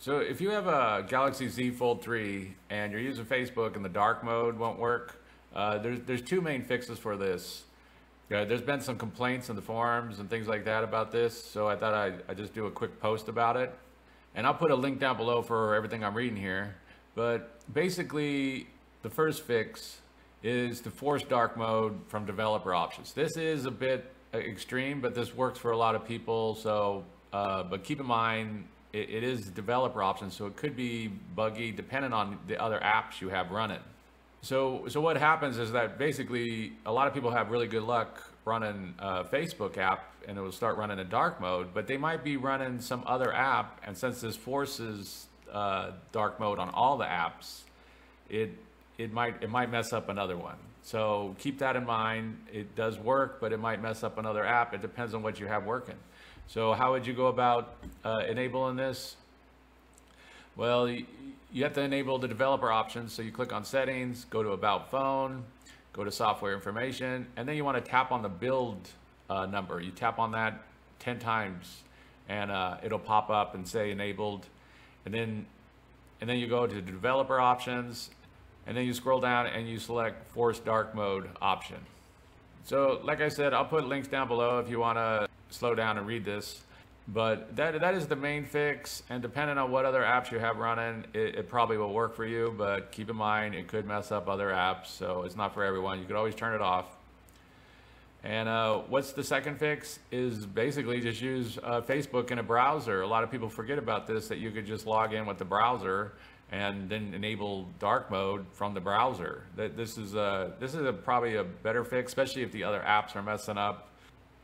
So if you have a Galaxy Z Fold 3 and you're using Facebook and the dark mode won't work, uh, there's, there's two main fixes for this. Yeah, there's been some complaints in the forums and things like that about this, so I thought I'd, I'd just do a quick post about it. And I'll put a link down below for everything I'm reading here. But basically, the first fix is to force dark mode from developer options. This is a bit extreme, but this works for a lot of people. So, uh, but keep in mind, it, it is developer options, so it could be buggy depending on the other apps you have running. So, so what happens is that basically a lot of people have really good luck running a Facebook app and it will start running in dark mode, but they might be running some other app. And since this forces uh, dark mode on all the apps, it, it might, it might mess up another one. So keep that in mind. It does work, but it might mess up another app. It depends on what you have working. So how would you go about uh, enabling this? Well, you have to enable the developer options. So you click on settings, go to about phone, go to software information, and then you want to tap on the build uh, number. You tap on that 10 times and uh, it'll pop up and say enabled. And then, and then you go to developer options and then you scroll down and you select force dark mode option. So like I said, I'll put links down below if you want to slow down and read this. But that, that is the main fix, and depending on what other apps you have running, it, it, probably will work for you, but keep in mind it could mess up other apps, so it's not for everyone. You could always turn it off. And uh, what's the second fix is basically just use uh, Facebook in a browser. A lot of people forget about this, that you could just log in with the browser and then enable dark mode from the browser. That This is, a, this is a, probably a better fix, especially if the other apps are messing up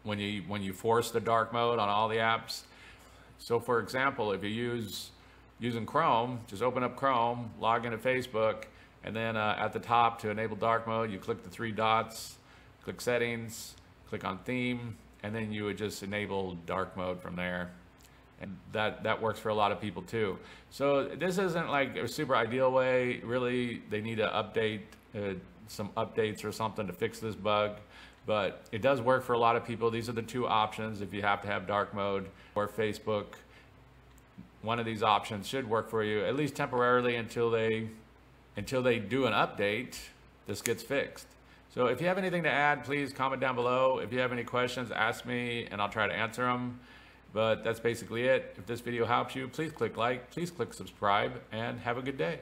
when you when you force the dark mode on all the apps. So for example, if you use using Chrome, just open up Chrome, log into Facebook, and then uh, at the top to enable dark mode, you click the three dots, click settings, click on theme, and then you would just enable dark mode from there. And that, that works for a lot of people too. So this isn't like a super ideal way. Really, they need to update uh, some updates or something to fix this bug but it does work for a lot of people. These are the two options if you have to have dark mode or Facebook. One of these options should work for you at least temporarily until they until they do an update. This gets fixed. So if you have anything to add, please comment down below. If you have any questions, ask me and I'll try to answer them. But that's basically it. If this video helps you, please click like, please click subscribe, and have a good day.